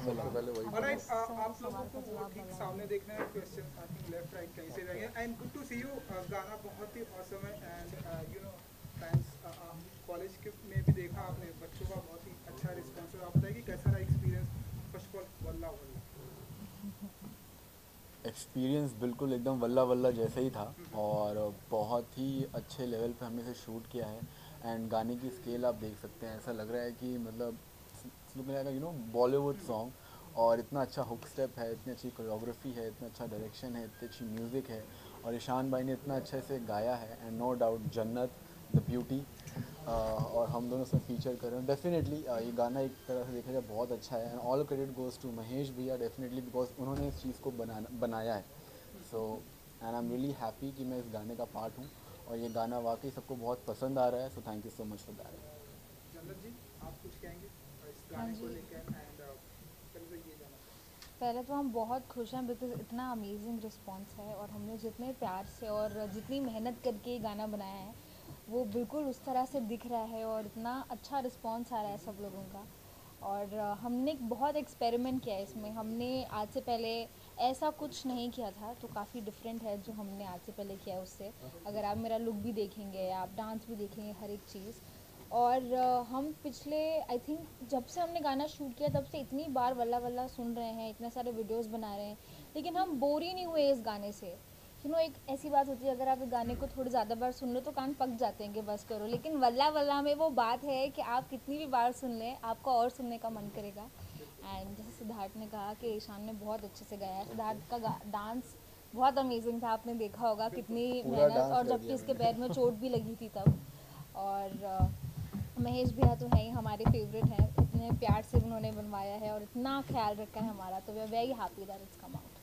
सबसे पहले वही ऑलराइट आप लोगों को वो ठीक सामने देखना है question I think left right कहीं से रहेंगे and good to see you गाना बहुत ही ऑसम है। And you know fans college के में भी देखा आपने बच्चों का बहुत ही अच्छा रिस्पॉन्स है आप बताइए कैसा रहा एक्सपीरियंस फ़र्स्ट ऑफ़ ऑल वल्ला वल्ला? एक्सपीरियंस बिल्कुल एकदम वल्ला वल्ला जैसा ही था और बहुत ही अच्छे लेवल पे हमने इसे शूट किया है। एंड गाने की स्केल आप देख सकते हैं। ऐसा लग रहा है कि मतलब look like you know Bollywood song और इतना अच्छा हुक स्टेप है, इतनी अच्छी कोरियोग्राफी है, इतना अच्छा डायरेक्शन है, इतनी अच्छी म्यूज़िक है और ईशान भाई ने इतना अच्छे से गाया है and no doubt Jannat the beauty और हम दोनों उसमें फीचर कर रहे हैं। डेफिनेटली ये गाना एक तरह से देखा जाए बहुत अच्छा है and all credit goes to Mahesh भैया डेफिनेटली बिकॉज़ उन्होंने इस चीज़ को बना बनाया है। So and I am really happy कि मैं इस गाने का पार्ट हूँ और ये गाना वाकई सबको बहुत पसंद आ रहा है so thank you so much for that जी आप कुछ कहेंगे? पहले तो पहले तो हम बहुत खुश हैं बिकॉज़ इतना अमेजिंग रिस्पॉन्स है और हमने जितने प्यार से और जितनी मेहनत करके ये गाना बनाया है वो बिल्कुल उस तरह से दिख रहा है और इतना अच्छा रिस्पॉन्स आ रहा है सब लोगों का। और हमने बहुत एक्सपेरिमेंट किया है इसमें। हमने आज से पहले ऐसा कुछ नहीं किया था तो काफ़ी डिफरेंट है जो हमने आज से पहले किया है उससे। अगर आप मेरा लुक भी देखेंगे आप डांस भी देखेंगे हर एक चीज़ और हम पिछले आई थिंक जब से हमने गाना शूट किया तब से इतनी बार वल्ला वल्ला सुन रहे हैं इतने सारे वीडियोस बना रहे हैं। लेकिन हम बोर ही नहीं हुए इस गाने से। यू नो एक ऐसी बात होती है अगर आप गाने को थोड़ी ज़्यादा बार सुन लो तो कान पक जाते हैं कि बस करो। लेकिन वल्ला वल्ला में वो बात है कि आप कितनी भी बार सुन लें आपका और सुनने का मन करेगा। एंड जैसे सिद्धार्थ ने कहा कि ईशान ने बहुत अच्छे से गाया है। सिद्धार्थ का डांस बहुत अमेजिंग था। आपने देखा होगा कितनी मेहनत और जबकि इसके पैर में चोट भी लगी थी तब। और महेश भैया तो है ही, हमारे फेवरेट हैं। इतने प्यार से उन्होंने बनवाया है और इतना ख्याल रखा है हमारा तो we very happy that it's come out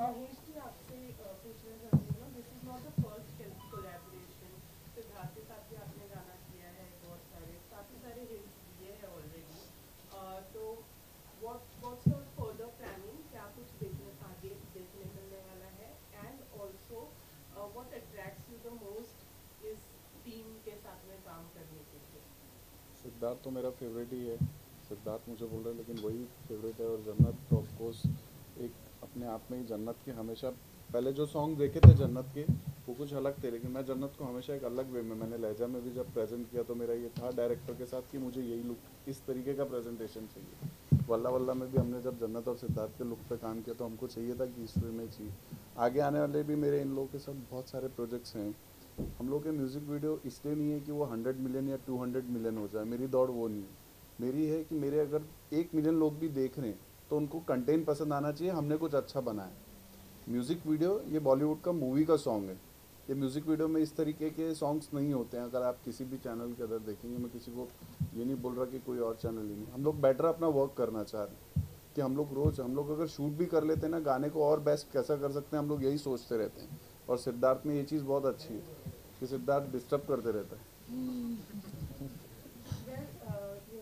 Mahesh ji आपसे अ, पूछना चाहती हूँ this is not the first collaboration Siddharth के साथ भी आपने गाना किया है बहुत सारे काफ़ी सारे हिट्स दिए हैं ऑलरेडी तो what what's your further planning क्या कुछ देखने आगे देखने मिलने वाला है and also what attracts you the most इस टीम के साथ में काम करने के लिए सिद्धार्थ तो मेरा फेवरेट ही है। सिद्धार्थ मुझे बोल रहे हैं, लेकिन वही फेवरेट है और जन्नत तो ऑफ़ कोर्स एक अपने आप में ही जन्नत के हमेशा, पहले जो सॉन्ग देखे थे जन्नत के, वो कुछ अलग थे, लेकिन मैं जन्नत को हमेशा एक अलग वे में, मैंने लहजा में भी जब प्रेजेंट किया तो मेरा ये था डायरेक्टर के साथ कि मुझे यही लुक इस तरीके का प्रेजेंटेशन चाहिए। वल्ला वल्ला में भी हमने जब जन्नत और सिद्धार्थ के लुक पे काम किया तो हमको चाहिए था कि इस वे में चाहिए। आगे आने वाले भी मेरे इन लोगों के साथ बहुत सारे प्रोजेक्ट्स हैं। हम लोग के म्यूज़िक वीडियो इसलिए नहीं है कि वो हंड्रेड मिलियन या टू हंड्रेड मिलियन हो जाए, मेरी दौड़ वो नहीं है। मेरी है कि मेरे अगर एक मिलियन लोग भी देख रहे हैं तो उनको कंटेंट पसंद आना चाहिए, हमने कुछ अच्छा बनाया म्यूज़िक वीडियो ये बॉलीवुड का मूवी का सॉन्ग है। ये म्यूज़िक वीडियो में इस तरीके के सॉन्ग्स नहीं होते हैं। अगर आप किसी भी चैनल के अंदर देखेंगे, मैं किसी को ये नहीं बोल रहा कि कोई और चैनल ही नहीं। हम लोग बेटर अपना वर्क करना चाह रहे हैं कि हम लोग रोज़, हम लोग अगर शूट भी कर लेते हैं ना, गाने को और बेस्ट कैसा कर सकते हैं, हम लोग यही सोचते रहते हैं। और सिद्धार्थ में ये चीज़ बहुत अच्छी है। कि सिद्धार्थ डिस्टर्ब करते रहता है बहुत प्रैक्टिस करनी पड़ती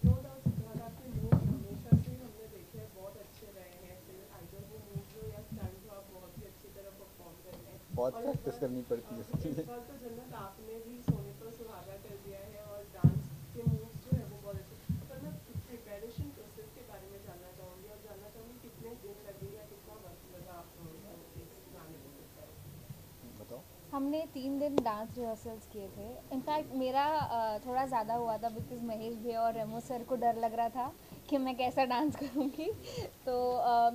no doubt सिद्धार्थ आपके मूव हमेशा से ही हमने देखे हैं बहुत अच्छे रहे हैं फिर आइडल वो मूव हो या स्टंट हो आप बहुत ही अच्छी तरह परफॉर्म कर रहे हैं बहुत और प्रैक्टिस इस करनी पड़ती है बार- इस बार तो जन्नत आपने भी सोने पर सुहागा कर दिया है और डांस के मूव्स जो है वो बहुत अच्छे पर मैं प्रिपरेशन प्रोसेस के बारे में जानना चाहूँगी और जानना चाहूँगी कितने दिन लगे या कितना वक्त लगा आप लोगों को इस गाने को prepare करने में? बताओ हमने तीन दिन डांस रिहर्सल्स किए थे। इनफैक्ट मेरा थोड़ा ज़्यादा हुआ था बिकॉज़ महेश भैया और रेमो सर को डर लग रहा था कि मैं कैसा डांस करूँगी। तो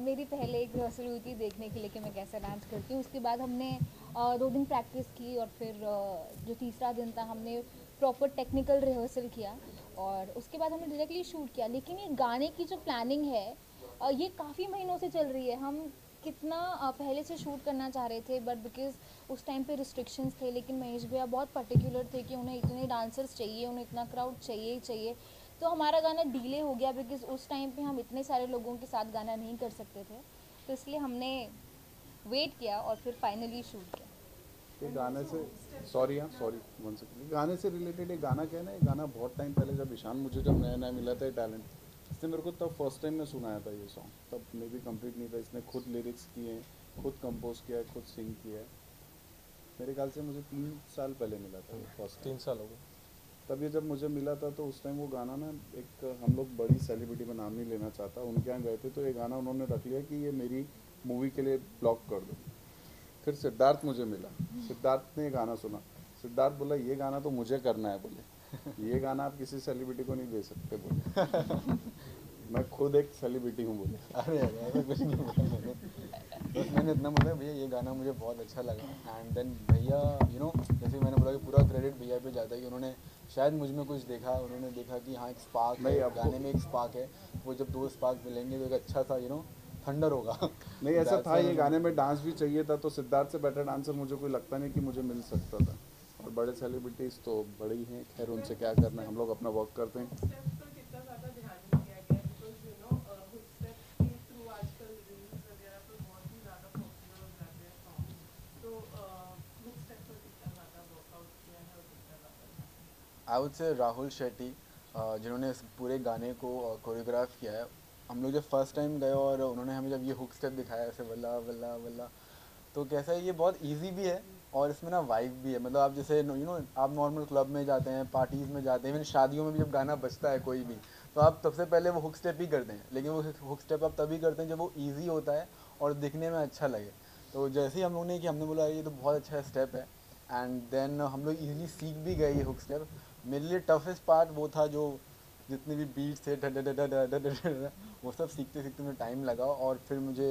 मेरी पहले एक रिहर्सल हुई थी देखने के लिए कि मैं कैसा डांस करती हूँ। उसके बाद हमने दो दिन प्रैक्टिस की और फिर जो तीसरा दिन था हमने प्रॉपर टेक्निकल रिहर्सल किया और उसके बाद हमने डायरेक्टली शूट किया। लेकिन ये गाने की जो प्लानिंग है ये काफ़ी महीनों से चल रही है। हम कितना पहले से शूट करना चाह रहे थे बट बिकॉज़ उस टाइम पे रिस्ट्रिक्शंस थे, लेकिन महेश भैया बहुत पर्टिकुलर थे कि उन्हें इतने डांसर्स चाहिए, उन्हें इतना क्राउड चाहिए ही चाहिए। तो हमारा गाना डिले हो गया बिकॉज़ उस टाइम पे हम इतने सारे लोगों के साथ गाना नहीं कर सकते थे। तो इसलिए हमने वेट किया और फिर फाइनली शूट किया। ये गाने से सॉरी हाँ सॉरी वन सेकंड गाने से रिलेटेड ये गाना क्या है ना ये गाना बहुत टाइम पहले जब ईशान मुझे जब नया नया मिला था टैलेंट इसने मेरे को तब फ़र्स्ट टाइम में सुनाया था ये सॉन्ग तब मे भी कंप्लीट नहीं था इसने खुद लिरिक्स किए हैं खुद कंपोज किया है खुद सिंग किया। है मेरे ख्याल से मुझे तीन साल पहले मिला था फ़र्स्ट तीन साल हो गए। तब ये जब मुझे मिला था तो उस टाइम वो गाना ना एक हम लोग बड़ी सेलिब्रिटी में नाम नहीं लेना चाहता उनके यहाँ गए थे तो ये गाना उन्होंने रख लिया कि ये मेरी मूवी के लिए ब्लॉक कर दो। फिर सिद्धार्थ मुझे मिला। सिद्धार्थ ने ये गाना सुना। सिद्धार्थ बोला ये गाना तो मुझे करना है बोले। ये गाना आप किसी सेलिब्रिटी को नहीं दे सकते बोले। मैं खुद एक सेलिब्रिटी हूँ बोले। अरे कुछ नहीं बोला मैंने। बस मैंने इतना बोला भैया ये गाना मुझे बहुत अच्छा लगा। एंड देन भैया यू नो जैसे मैंने बोला कि पूरा क्रेडिट भैया पे जाता है कि उन्होंने शायद मुझमें कुछ देखा उन्होंने देखा कि हाँ एक स्पार्क नहीं, है गाने में एक स्पार्क है। वो जब दो स्पार्क मिलेंगे तो एक अच्छा सा यू नो थंडर होगा। नहीं ऐसा था ये गाने में डांस भी चाहिए था तो सिद्धार्थ से बेटर डांसर मुझे कोई लगता नहीं कि मुझे मिल सकता था। और बड़े सेलिब्रिटीज़ तो बड़े ही हैं खैर उनसे क्या करना है? हम लोग अपना वर्क करते हैं स्टेप्स पर कितना ज़्यादा ध्यान दिया गया है because you know hook steps के थ्रू आजकल रील्स वगैरह पर बहुत ही ज़्यादा पॉपुलर हो जाते हैं सॉन्ग तो हुक स्टेप पर कितना ज़्यादा वर्कआउट किया है और कितना ज़्यादा I would say Rahul Shetty जिन्होंने इस पूरे गाने को कोरियोग्राफ किया है। हम लोग जब फ़र्स्ट टाइम गए और उन्होंने हमें जब ये हुक स्टेप दिखाया, ऐसे वल्ला वल्ला वल्ला तो कैसा है, ये बहुत इजी भी है और इसमें ना वाइब भी है। मतलब आप जैसे यू नो आप नॉर्मल क्लब में जाते हैं पार्टीज़ में जाते हैं इवन शादियों में भी जब गाना बजता है कोई भी तो आप सबसे पहले वो हुक स्टेप ही करते हैं। लेकिन वो हुक स्टेप आप तभी करते हैं जब वो ईजी होता है और दिखने में अच्छा लगे। तो जैसे ही हम लोग ने कि हमने बोला, ये तो बहुत अच्छा स्टेप है। एंड देन हम लोग इजीली सीख भी गए ये हुक स्टेप मेरे लिए टफेस्ट पार्ट वो था जो जितने भी बीट्स थे वो सब सीखते सीखते मुझे टाइम लगा और फिर मुझे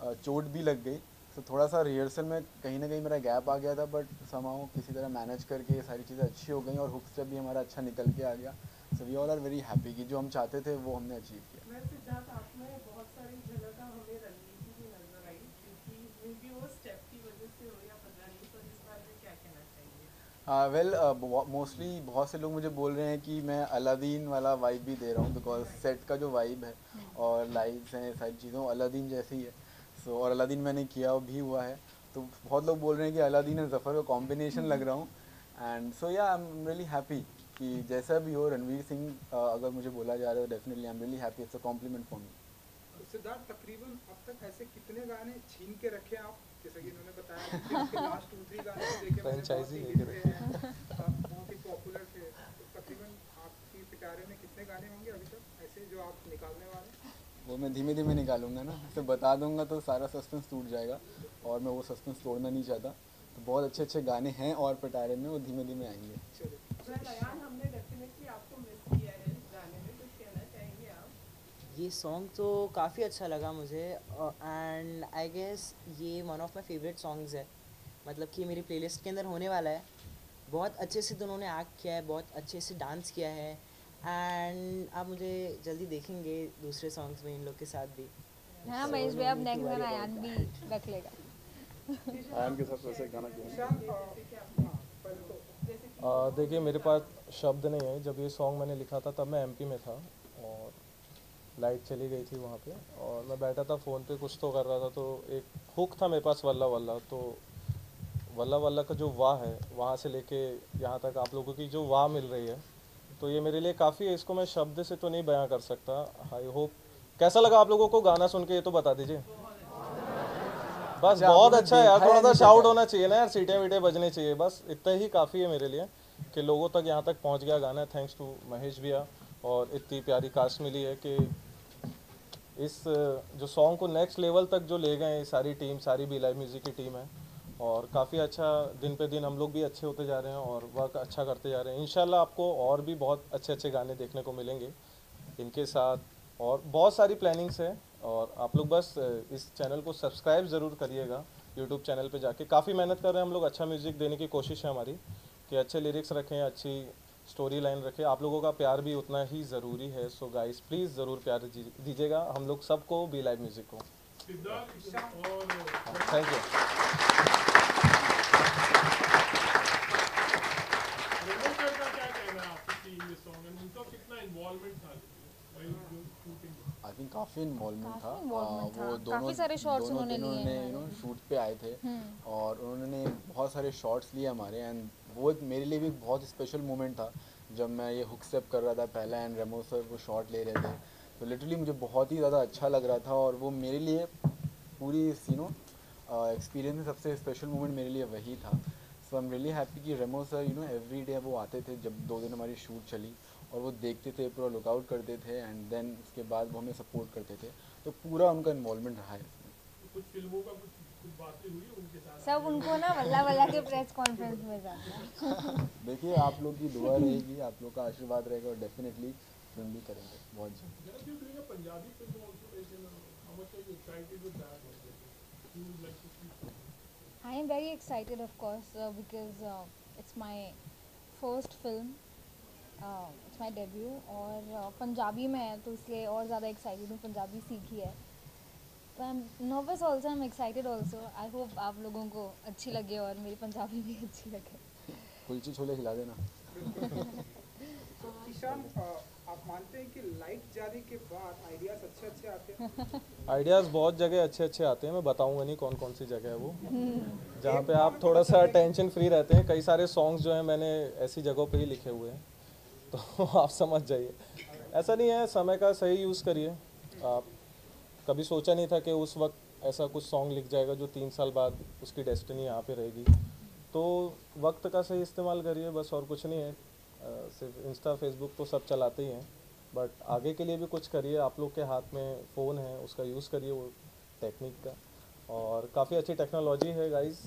चोट भी लग गई। तो थोड़ा सा रिहर्सल में कहीं ना कहीं मेरा गैप आ गया था बट समाओ किसी तरह मैनेज करके ये सारी चीज़ें अच्छी हो गई और हुक्स स्टेप भी हमारा अच्छा निकल के आ गया। So we all are very happy कि जो हम चाहते थे वो हमने अचीव किया मैं सिद्धार्थ आप में बहुत सारी झलक हमें रणवीर की भी नज़र आई क्योंकि मे बी वो स्टेप की वजह से हो या पता नहीं पर इस बारे में क्या कहना चाहिए वेल मोस्टली बहुत से लोग मुझे बोल रहे हैं कि मैं अलादीन वाला वाइब भी दे रहा हूँ बिकॉज़ सेट का जो वाइब है और लाइट्स हैं सारी चीज़ों अलादीन जैसी है। सो और अलादीन मैंने किया भी हुआ है। तो बहुत लोग बोल रहे हैं कि अलादीन और जफ़र का कॉम्बिनेशन लग रहा हूँ। एंड सो या आई एम रियली हैप्पी कि जैसा भी हो रणवीर सिंह uh, अगर मुझे बोला जा रहा है definitely I am really happy it's a compliment for me Siddharth तकरीबन अब तक ऐसे कितने गाने छीन के रखे आप? जैसे कि इन्होंने बताया कि उसके लास्ट टू थ्री गाने तो बहुत ही लेके hit थे बहुत ही पॉपुलर थे। तो तकरीबन आपकी पिटारे में कितने गाने होंगे अभी तक? ऐसे जो आप निकालने वाले वो मैं धीमे धीमे निकालूँगा ना। तो बता दूँगा तो सारा सस्पेंस टूट जाएगा और मैं वो सस्पेंस तोड़ना नहीं चाहता। तो बहुत अच्छे अच्छे गाने हैं और पिटारे में वो धीमे धीमे आएँगे चलिए मैं लयान हमने डेफिनेटली आपको मिस किया है इस गाने में कुछ कहना चाहेंगे आप ये सॉन्ग तो काफ़ी अच्छा लगा मुझे एंड आई गेस ये one of my favourite songs है। मतलब कि मेरी प्लेलिस्ट के अंदर होने वाला है। बहुत अच्छे से दोनों ने एक्ट किया है बहुत अच्छे से डांस किया है एंड आप मुझे जल्दी देखेंगे दूसरे सॉन्ग्स में इन लोग के साथ भी। हाँ So, महेश भाई अब नेक्स्ट worry आयान भी रख लेगा। आयन के साथ वैसे गाना किया? ईशान पहले आ, देखिए मेरे पास शब्द नहीं है। जब ये सॉन्ग मैंने लिखा था तब मैं एमपी में था। लाइट चली गई थी वहाँ पे। और मैं बैठा था फ़ोन पे कुछ तो कर रहा था तो एक हुक था मेरे पास वल्ला वल्ला तो वल्ला वल्ला का जो वाह है वहाँ से लेके यहाँ तक आप लोगों की जो वाह मिल रही है तो ये मेरे लिए काफ़ी है। इसको मैं शब्द से तो नहीं बयां कर सकता। आई होप कैसा लगा आप लोगों को गाना सुन के ये तो बता दीजिए। बस अच्छा, बहुत अच्छा है यार थोड़ा सा शाउट होना चाहिए ना यार सीटें वीटें बजनी चाहिए। बस इतना ही काफ़ी है मेरे लिए कि लोगों तक यहाँ तक पहुँच गया गाना। थैंक्स टू महेश भैया और इतनी प्यारी कास्ट मिली है कि इस, जो सॉन्ग को नेक्स्ट लेवल तक जो ले गए सारी टीम सारी बी लाइव म्यूज़िक की टीम है। और काफ़ी अच्छा दिन पे दिन हम लोग भी अच्छे होते जा रहे हैं और वर्क अच्छा करते जा रहे हैं। इंशाल्लाह आपको और भी बहुत अच्छे अच्छे गाने देखने को मिलेंगे। इनके साथ और बहुत सारी प्लानिंग्स है और आप लोग बस, इस चैनल को सब्सक्राइब ज़रूर करिएगा। यूट्यूब चैनल पे जाके काफ़ी मेहनत कर रहे हैं हम लोग। अच्छा म्यूज़िक देने की कोशिश है हमारी कि अच्छे लिरिक्स रखें, अच्छी स्टोरी लाइन रखें। आप लोगों का प्यार भी उतना ही ज़रूरी है। सो गाइस प्लीज़ ज़रूर प्यार दीजिएगा। हम लोग सबको बी लाइव म्यूज़िक को। थैंक यू था आई थिंक काफ़ी इन्वॉल्वमेंट था। काफ़ी involvement वो दोनों काफ़ी सारे दोनों उन्होंने लिए ने यू नो शूट पे आए थे। हम्म। और उन्होंने बहुत सारे शॉट्स लिए हमारे। एंड वो एक मेरे लिए भी बहुत स्पेशल मोमेंट था, जब मैं ये हुक स्टेप कर रहा था पहला एंड रेमो सर वो शॉट ले रहे थे। तो लिटरली मुझे बहुत ही ज़्यादा अच्छा लग रहा था और वो मेरे लिए पूरी यू एक्सपीरियंस में सबसे स्पेशल मोमेंट मेरे लिए वही था। So I am really happy कि Remo sir you know every day वो आते थे जब दो दिन हमारी शूट चली और वो देखते थे, पूरा लुकआउट करते थे एंड देन उसके बाद वो हमें सपोर्ट करते थे। तो पूरा उनका इन्वॉल्वमेंट रहा है कुछ फ़िल्मों का कुछ सब उनको ना वल्ला वल्ला के प्रेस कॉन्फ्रेंस में जाना देखिए आप लोग की दुआ रहेगी आप लोग का आशीर्वाद रहेगा और डेफिनेटली फ़िल्म भी करेंगे। बहुत जल्दी। I am very excited of course because it's my first film it's my debut और uh, पंजाबी में है तो इसलिए और ज़्यादा एक्साइटेड हूँ। पंजाबी सीखी है। I am nervous also I am excited also I hope आप लोगों को अच्छी लगे और मेरी पंजाबी भी अच्छी लगे। कुलचे छोले खिला देना। तो ईशान आप मानते हैं कि लाइट जाने के बाद आइडियाज़ अच्छे अच्छे आते हैं? आइडियाज़ बहुत जगह अच्छे अच्छे आते हैं मैं बताऊँगा नहीं कौन कौन सी जगह है वो। जहाँ पे आप थोड़ा सा टेंशन फ्री रहते हैं कई सारे सॉन्ग्स जो हैं मैंने ऐसी जगहों पे ही लिखे हुए हैं। तो आप समझ जाइए। ऐसा नहीं है समय का सही यूज़ करिए। आप कभी सोचा नहीं था कि उस वक्त ऐसा कुछ सॉन्ग लिख जाएगा जो तीन साल बाद उसकी डेस्टिनी यहाँ पे रहेगी। तो वक्त का सही इस्तेमाल करिए, बस और कुछ नहीं है। सिर्फ़ इंस्टा फेसबुक तो सब चलाते ही हैं। बट आगे के लिए भी कुछ करिए। आप लोग के हाथ में फ़ोन है, उसका यूज़ करिए वो टेक्निक का। और काफ़ी अच्छी टेक्नोलॉजी है गाइस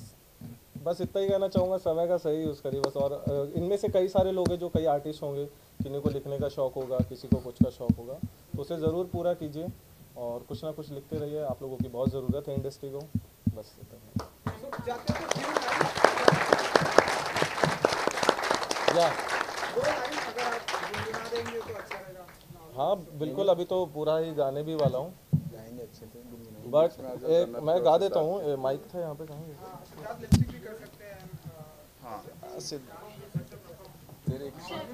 बस इतना ही कहना चाहूँगा, समय का सही यूज़ करिए। बस और इनमें से कई सारे लोग हैं जो कई आर्टिस्ट होंगे, किन्हीं को लिखने का शौक़ होगा, किसी को कुछ का शौक़ होगा। तो उसे ज़रूर पूरा कीजिए। और कुछ ना कुछ लिखते रहिए आप लोगों की बहुत ज़रूरत है इंडस्ट्री को। बस ही हैं या। हाँ बिल्कुल अभी तो पूरा ही गाने भी वाला हूँ। अच्छे। बट एक मैं गा देता हूँ। माइक था यहाँ पे कहाँ गया? हाँ, हैं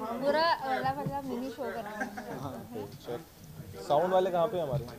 हाँ पूरा मिनी शो कराऊँगा चल। साउंड वाले कहाँ पे हमारे हैं